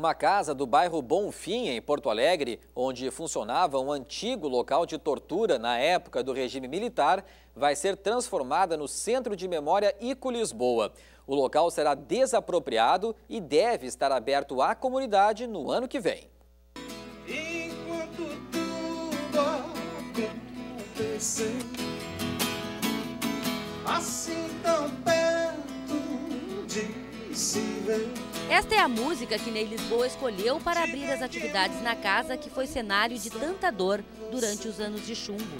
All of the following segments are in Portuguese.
Uma casa do bairro Bonfim, em Porto Alegre, onde funcionava um antigo local de tortura na época do regime militar, vai ser transformada no Centro de Memória Ico Lisboa. O local será desapropriado e deve estar aberto à comunidade no ano que vem. Enquanto tudo acontecer, assim tão perto de se ver. Esta é a música que Ney Lisboa escolheu para abrir as atividades na casa que foi cenário de tanta dor durante os anos de chumbo.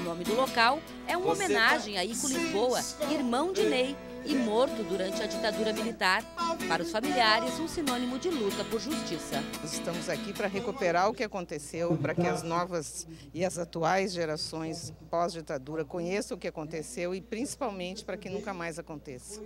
O nome do local é uma homenagem a Ico Lisboa, irmão de Ney e morto durante a ditadura militar. Para os familiares, um sinônimo de luta por justiça. Estamos aqui para recuperar o que aconteceu, para que as novas e as atuais gerações pós-ditadura conheçam o que aconteceu e principalmente para que nunca mais aconteça.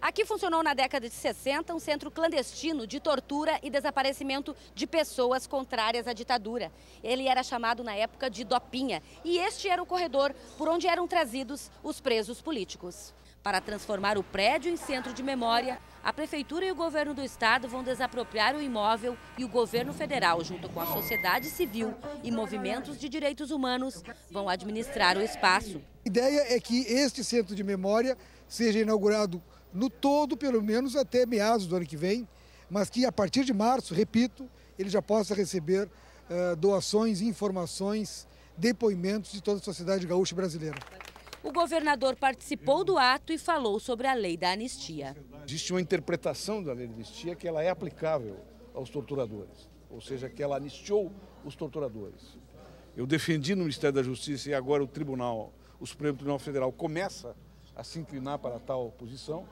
Aqui funcionou na década de 60 um centro clandestino de tortura e desaparecimento de pessoas contrárias à ditadura. Ele era chamado na época de Dopinha e este era o corredor por onde eram trazidos os presos políticos. Para transformar o prédio em centro de memória, a Prefeitura e o governo do estado vão desapropriar o imóvel e o governo federal, junto com a sociedade civil e movimentos de direitos humanos, vão administrar o espaço. A ideia é que este centro de memória seja inaugurado no todo, pelo menos até meados do ano que vem, mas que a partir de março, repito, ele já possa receber uh, doações, informações, depoimentos de toda a sociedade gaúcha brasileira. O governador participou do ato e falou sobre a lei da anistia. Existe uma interpretação da lei da anistia que ela é aplicável aos torturadores, ou seja, que ela anistiou os torturadores. Eu defendi no Ministério da Justiça e agora o Tribunal, o Supremo Tribunal Federal começa a se inclinar para tal posição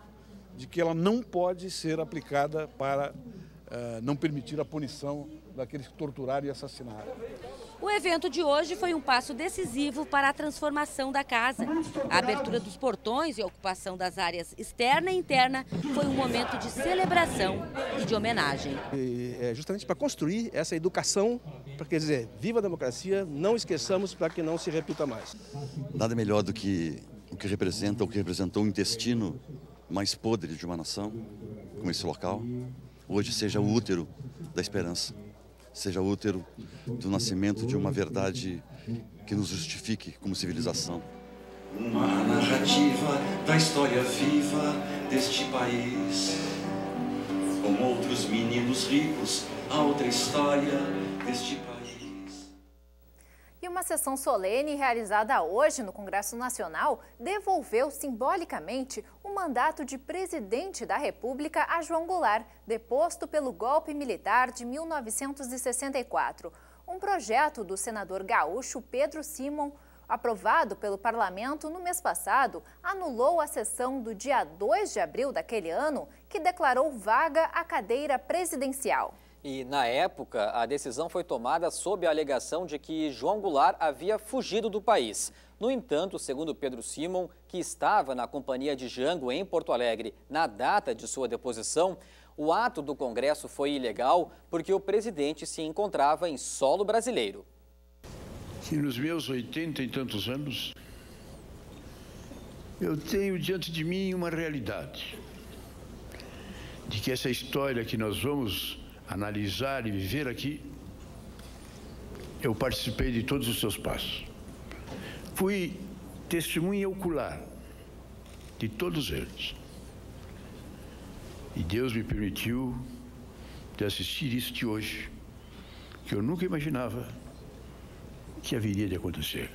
de que ela não pode ser aplicada para uh, não permitir a punição daqueles que torturaram e assassinaram. O evento de hoje foi um passo decisivo para a transformação da casa. A abertura dos portões e a ocupação das áreas externa e interna foi um momento de celebração e de homenagem. E é justamente para construir essa educação, para quer dizer, viva a democracia, não esqueçamos para que não se repita mais. Nada melhor do que o que representa, o que representou o intestino mais podre de uma nação, como esse local, hoje seja o útero da esperança, seja o útero do nascimento de uma verdade que nos justifique como civilização. Uma narrativa da história viva deste país. Com outros meninos ricos, a outra história deste país. Uma sessão solene realizada hoje no Congresso Nacional devolveu simbolicamente o mandato de presidente da República a João Goulart, deposto pelo golpe militar de 1964. Um projeto do senador gaúcho Pedro Simon, aprovado pelo parlamento no mês passado, anulou a sessão do dia 2 de abril daquele ano, que declarou vaga a cadeira presidencial. E, na época, a decisão foi tomada sob a alegação de que João Goulart havia fugido do país. No entanto, segundo Pedro Simon, que estava na companhia de Jango em Porto Alegre na data de sua deposição, o ato do Congresso foi ilegal porque o presidente se encontrava em solo brasileiro. E nos meus oitenta e tantos anos, eu tenho diante de mim uma realidade de que essa história que nós vamos analisar e viver aqui, eu participei de todos os seus passos. Fui testemunha ocular de todos eles. E Deus me permitiu de assistir isso de hoje, que eu nunca imaginava que haveria de acontecer.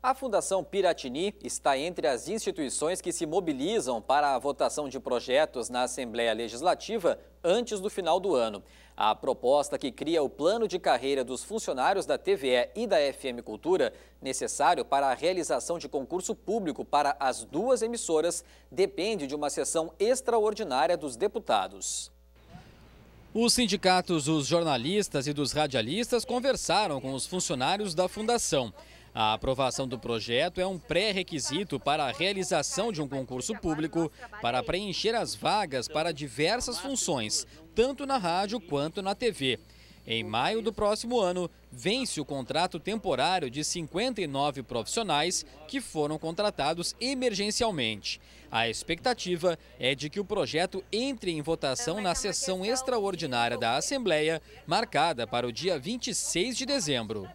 A Fundação Piratini está entre as instituições que se mobilizam para a votação de projetos na Assembleia Legislativa antes do final do ano. A proposta que cria o plano de carreira dos funcionários da TVE e da FM Cultura, necessário para a realização de concurso público para as duas emissoras, depende de uma sessão extraordinária dos deputados. Os sindicatos, os jornalistas e dos radialistas conversaram com os funcionários da Fundação. A aprovação do projeto é um pré-requisito para a realização de um concurso público para preencher as vagas para diversas funções, tanto na rádio quanto na TV. Em maio do próximo ano, vence o contrato temporário de 59 profissionais que foram contratados emergencialmente. A expectativa é de que o projeto entre em votação na sessão extraordinária da Assembleia, marcada para o dia 26 de dezembro.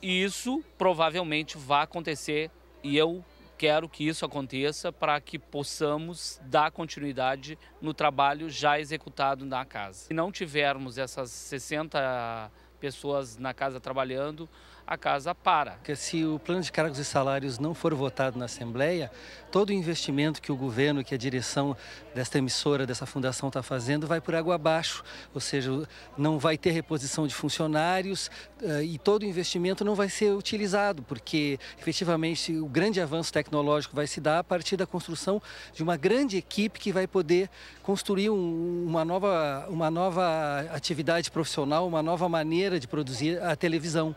Isso provavelmente vai acontecer e eu quero que isso aconteça para que possamos dar continuidade no trabalho já executado na casa. Se não tivermos essas 60 pessoas na casa trabalhando, a casa para. Se o plano de cargos e salários não for votado na Assembleia, todo o investimento que o governo, que a direção desta emissora, dessa fundação está fazendo, vai por água abaixo. Ou seja, não vai ter reposição de funcionários uh, e todo o investimento não vai ser utilizado, porque efetivamente o grande avanço tecnológico vai se dar a partir da construção de uma grande equipe que vai poder construir um, uma, nova, uma nova atividade profissional, uma nova maneira de produzir a televisão.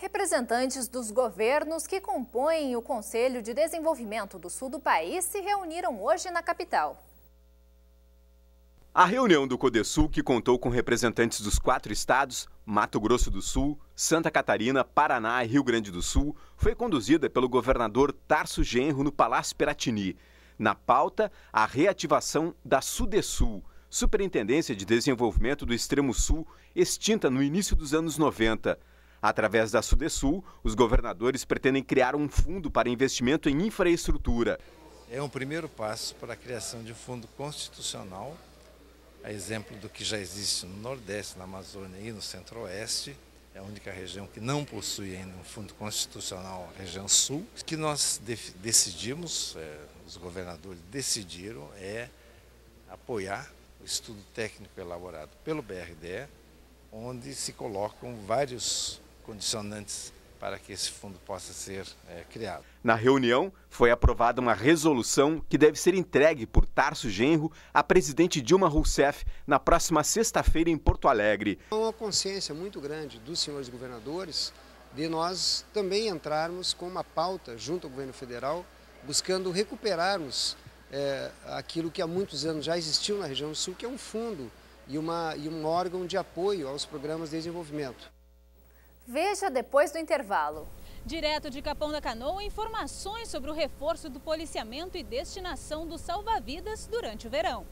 Representantes dos governos que compõem o Conselho de Desenvolvimento do Sul do país se reuniram hoje na capital. A reunião do CODESUL, que contou com representantes dos quatro estados, Mato Grosso do Sul, Santa Catarina, Paraná e Rio Grande do Sul, foi conduzida pelo governador Tarso Genro no Palácio Peratini. Na pauta, a reativação da Sudesul, Superintendência de Desenvolvimento do Extremo Sul, extinta no início dos anos 90. Através da Sudesul, os governadores pretendem criar um fundo para investimento em infraestrutura. É um primeiro passo para a criação de um fundo constitucional, a exemplo do que já existe no Nordeste, na Amazônia e no Centro-Oeste. É a única região que não possui ainda um fundo constitucional, a região Sul. O que nós decidimos, é, os governadores decidiram, é apoiar o estudo técnico elaborado pelo BRDE, onde se colocam vários condicionantes para que esse fundo possa ser é, criado. Na reunião, foi aprovada uma resolução que deve ser entregue por Tarso Genro à presidente Dilma Rousseff na próxima sexta-feira em Porto Alegre. Há uma consciência muito grande dos senhores governadores de nós também entrarmos com uma pauta junto ao governo federal, buscando recuperarmos é, aquilo que há muitos anos já existiu na região sul, que é um fundo e, uma, e um órgão de apoio aos programas de desenvolvimento. Veja depois do intervalo. Direto de Capão da Canoa, informações sobre o reforço do policiamento e destinação do salva-vidas durante o verão.